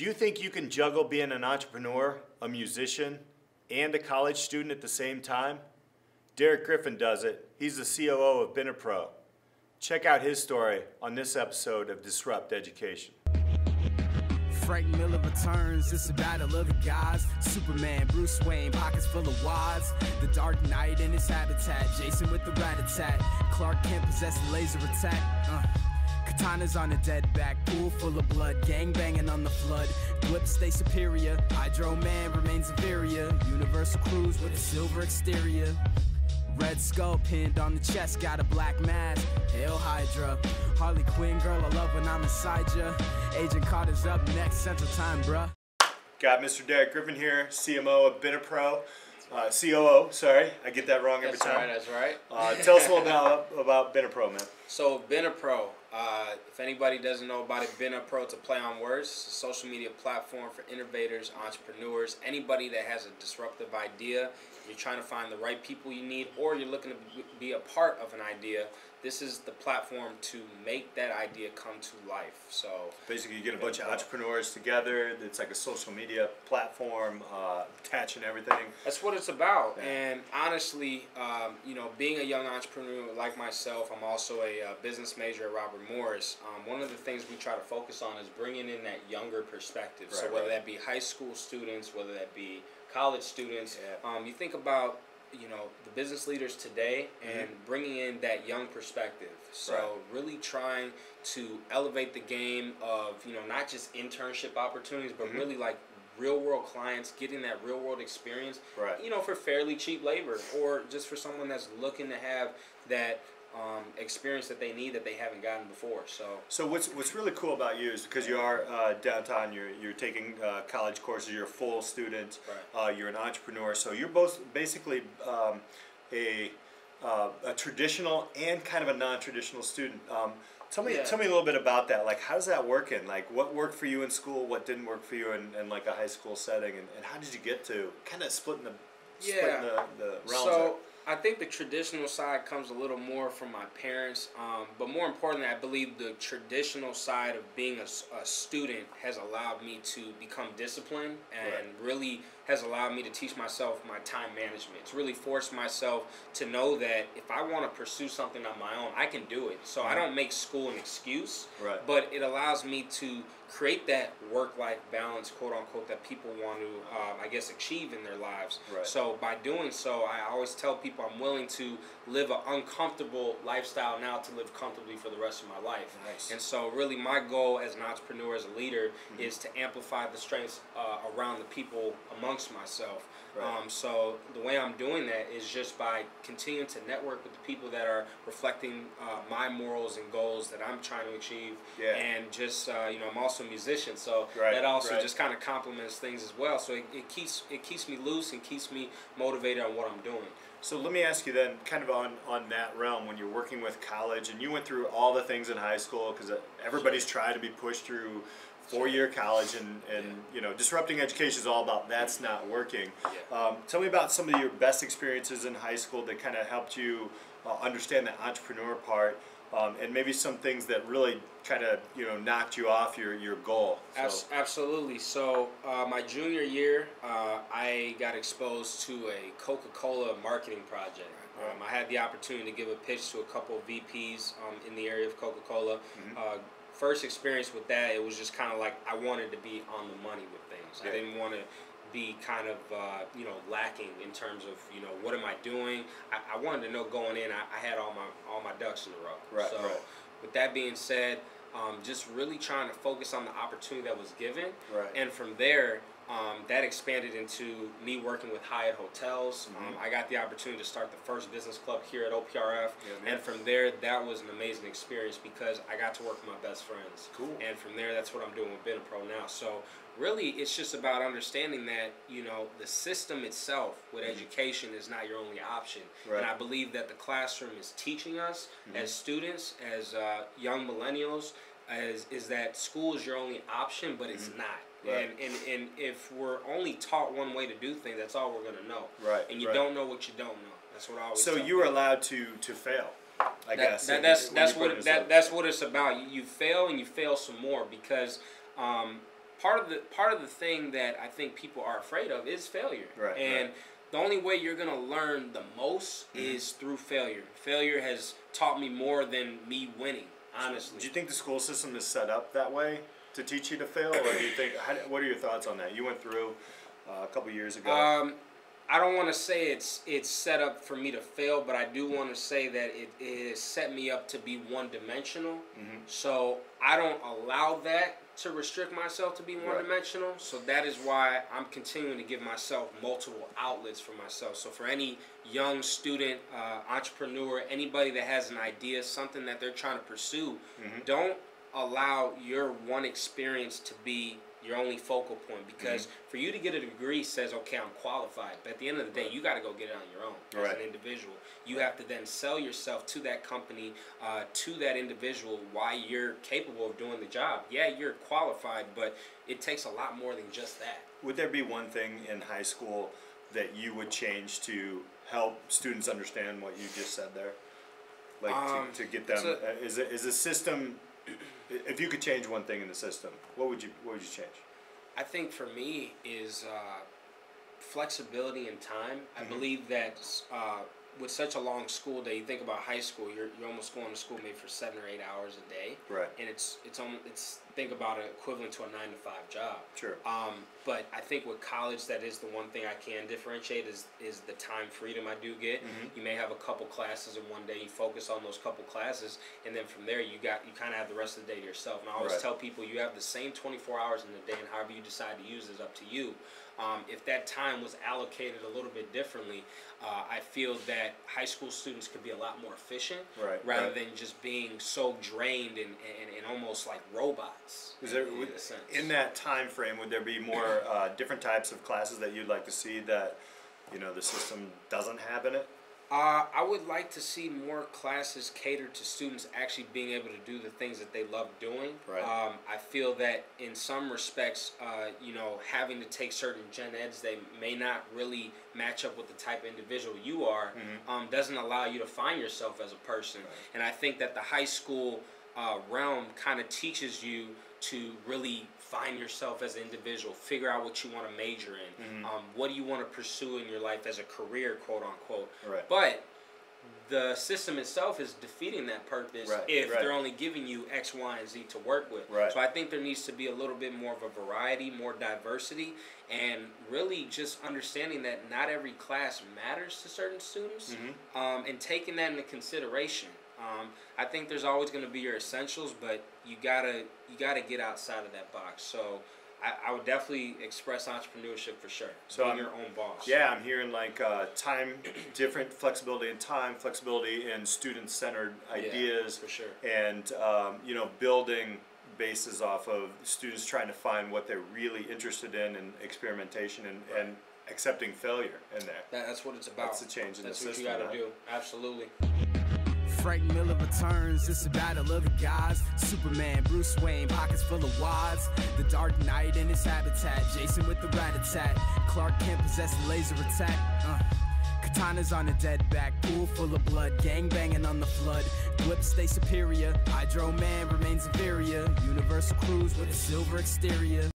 Do you think you can juggle being an entrepreneur, a musician, and a college student at the same time? Derrick Griffin does it. He's the COO of Benepro. Check out his story on this episode of Disrupt Education. Frank Miller returns. It's a battle of the gods. Superman, Bruce Wayne, pockets full of wads. The Dark Knight in his habitat. Jason with the rat attack. Clark Kent possessing laser attack. Uh. Katana's on a dead back, pool full of blood, gang banging on the flood. Whip stay superior, Hydro Man remains inferior. Universal Cruise with a silver exterior. Red skull pinned on the chest, got a black mask. Hail Hydra. Harley Quinn, girl, I love when I'm inside ya. Agent Carter's up next, Central Time, bruh. Got Mr. Derrick Griffin here, CMO of Benepro. Uh, COO, sorry, I get that wrong every That's time. right, that's right. Uh, tell us a little about about Benepro, man. So Benepro, uh, if anybody doesn't know about it, Benepro to play on words, it's a social media platform for innovators, entrepreneurs, anybody that has a disruptive idea. You're trying to find the right people you need, or you're looking to be a part of an idea. This is the platform to make that idea come to life. So Basically, you get a bunch of entrepreneurs together. It's like a social media platform, uh, attaching everything. That's what it's about. Yeah. And honestly, um, you know, being a young entrepreneur like myself, I'm also a uh, business major at Robert Morris. Um, one of the things we try to focus on is bringing in that younger perspective. so whether right. that be high school students, whether that be college students, Yeah. um, you think about you know the business leaders today and Mm-hmm. bringing in that young perspective so really trying to elevate the game of you know not just internship opportunities but Mhm. really like real world clients getting that real world experience Right. you know for fairly cheap labor or just for someone that's looking to have that um, experience that they need that they haven't gotten before so So what's what's really cool about you is because you are uh, downtown, you're you're taking uh, college courses, you're a full student, uh, you're an entrepreneur. So you're both basically um, a uh, a traditional and kind of a non-traditional student. Um, tell me Yeah. tell me a little bit about that. Like, how does that work in? Like, what worked for you in school? What didn't work for you in, in like a high school setting? And, and how did you get to kind of splitting the splitting Yeah. the, the realms? So? I think the traditional side comes a little more from my parents, um, but more importantly, I believe the traditional side of being a student has allowed me to become disciplined and Right. really has allowed me to teach myself my time management. It's really forced myself to know that if I want to pursue something on my own, I can do it. So I don't make school an excuse, Right. but it allows me to create that work-life balance, quote unquote, that people want to, um, I guess, achieve in their lives. Right. So by doing so, I always tell people I'm willing to live an uncomfortable lifestyle now to live comfortably for the rest of my life. Nice. And so, really, my goal as an entrepreneur, as a leader, is to amplify the strengths uh, around the people amongst myself. Right. Um, so the way I'm doing that is just by continuing to network with the people that are reflecting uh, my morals and goals that I'm trying to achieve. Yeah. And just uh, you know, I'm also a musician, so Right, that also right. just kind of complements things as well. So it, it keeps it keeps me loose and keeps me motivated on what I'm doing. So let me ask you then, kind of on, on that realm, when you're working with college and you went through all the things in high school, because everybody's trying to be pushed through four-year college, and, and you know, disrupting education is all about that's not working. Yeah. Um, tell me about some of your best experiences in high school that kind of helped you uh, understand the entrepreneur part, um, and maybe some things that really kind of you know knocked you off your, your goal. So- Abs- absolutely. So, uh, my junior year, uh, I got exposed to a Coca Cola marketing project. Um, I had the opportunity to give a pitch to a couple of VPs um, in the area of Coca Cola. First experience with that, it was just kind of like I wanted to be on the money with things. Yeah. I didn't want to be kind of uh, you know lacking in terms of you know what am I doing. I, I wanted to know going in. I, I had all my all my ducks in a row. Right, So right. with that being said, um, just really trying to focus on the opportunity that was given. Right. And from there, um, that expanded into me working with Hyatt Hotels. Um, I got the opportunity to start the first business club here at OPRF. Yeah, and from there, that was an amazing experience because I got to work with my best friends. Cool. And from there, that's what I'm doing with Benepro now. So really, it's just about understanding that, you know, the system itself with education is not your only option. Mm-hmm. Right. And I believe that the classroom is teaching us Mm-hmm. as students, as uh, young millennials, as is that school is your only option, but it's not. Right. And, and and if we're only taught one way to do things, that's all we're gonna know. Right, And you right. don't know what you don't know. That's what I always. So you people. allowed to to fail, I That- guess. that- that's when that's what that, that's what it's about. You, you fail and you fail some more because um, part of the part of the thing that I think people are afraid of is failure. Right, And right. the only way you're gonna learn the most Mm-hmm. is through failure. Failure has taught me more than me winning. Honestly. Do you think the school system is set up that way to teach you to fail, or do you think? How, what are your thoughts on that? You went through uh, a couple years ago. Um, I don't want to say it's it's set up for me to fail, but I do want to say that it, it has set me up to be one dimensional. Mm-hmm. So I don't allow that to restrict myself to be one Right. dimensional. So that is why I'm continuing to give myself multiple outlets for myself. So for any young student, uh, entrepreneur, anybody that has an idea, something that they're trying to pursue, Mm-hmm. don't allow your one experience to be your only focal point because Mm-hmm. for you to get a degree says okay i'm qualified but at the end of the day you got to go get it on your own as Right. an individual you have to then sell yourself to that company uh, to that individual why you're capable of doing the job yeah you're qualified but it takes a lot more than just that Would there be one thing in high school that you would change to help students understand what you just said there? Like Um, to, to get them, a- uh, is it is a system? If you could change one thing in the system, what would you what would you change? I think for me is uh, flexibility and time. I Mm-hmm. believe that uh, with such a long school day, you think about high school, you're, you're almost going to school maybe for seven or eight hours a day, Right. and it's it's almost it's think about it equivalent to a nine to five job. Sure. Um, but I think with college, that is the one thing I can differentiate is is the time freedom I do get. Mm-hmm. You may have a couple classes in one day. You focus on those couple classes, and then from there, you got you kind of have the rest of the day to yourself. And I always Right. tell people you have the same 24 hours in the day, and however you decide to use it is up to you. Um, if that time was allocated a little bit differently, uh, I feel that high school students could be a lot more efficient Right, rather right. than just being so drained and, and, and almost like robots. Is there in, would, a sense. in that time frame would there be more uh, different types of classes that you'd like to see that you know the system doesn't have in it? Uh, I would like to see more classes catered to students actually being able to do the things that they love doing. Right. Um, I feel that in some respects, uh, you know, having to take certain gen eds that may not really match up with the type of individual you are um, doesn't allow you to find yourself as a person. And I think that the high school uh, realm kind of teaches you to really find yourself as an individual, figure out what you want to major in, um, what do you want to pursue in your life as a career, quote unquote. Right. But the system itself is defeating that purpose Right, if right. they're only giving you X, Y, and Z to work with. Right. So I think there needs to be a little bit more of a variety, more diversity, and really just understanding that not every class matters to certain students, Mm-hmm. um, and taking that into consideration. Um, I think there's always going to be your essentials, but you gotta you gotta get outside of that box. So. I, I would definitely express entrepreneurship for sure. So being I'm- your own boss. Yeah, I'm hearing like uh, time, different flexibility in time, flexibility in student-centered Yeah, ideas, for sure. and um, you know, building bases off of students trying to find what they're really interested in and experimentation and, and accepting failure in there. That, that's what it's about. That's the change in the system. That's what you got huh? to do. Absolutely. Frank Miller returns, it's a battle of the gods. Superman, Bruce Wayne, pockets full of wads. The Dark Knight in his habitat, Jason with the rat attack. Clark Kent possessed a laser attack. Uh. Katanas on a dead back, pool full of blood, gang banging on the flood. Whips stay superior, Hydro Man remains inferior. Universal cruise with a silver exterior.